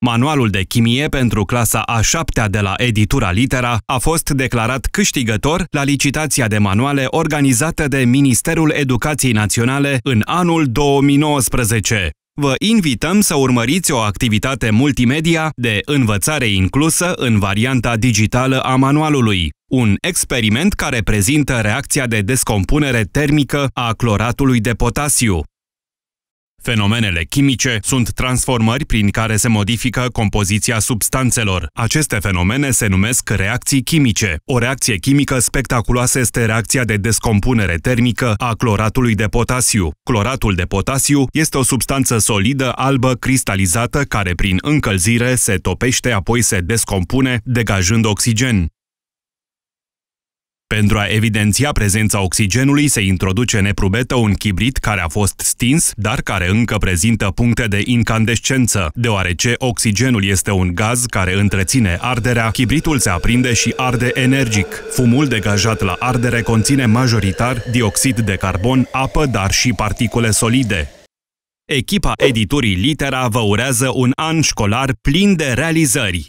Manualul de chimie pentru clasa a 7 de la editura Litera a fost declarat câștigător la licitația de manuale organizată de Ministerul Educației Naționale în anul 2019. Vă invităm să urmăriți o activitate multimedia de învățare inclusă în varianta digitală a manualului. Un experiment care prezintă reacția de descompunere termică a cloratului de potasiu. Fenomenele chimice sunt transformări prin care se modifică compoziția substanțelor. Aceste fenomene se numesc reacții chimice. O reacție chimică spectaculoasă este reacția de descompunere termică a cloratului de potasiu. Cloratul de potasiu este o substanță solidă albă cristalizată care prin încălzire se topește apoi se descompune, degajând oxigen. Pentru a evidenția prezența oxigenului, se introduce neprubetă un chibrit care a fost stins, dar care încă prezintă puncte de incandescență. Deoarece oxigenul este un gaz care întreține arderea, chibritul se aprinde și arde energic. Fumul degajat la ardere conține majoritar dioxid de carbon, apă, dar și particule solide. Echipa editurii Litera vă urează un an școlar plin de realizări.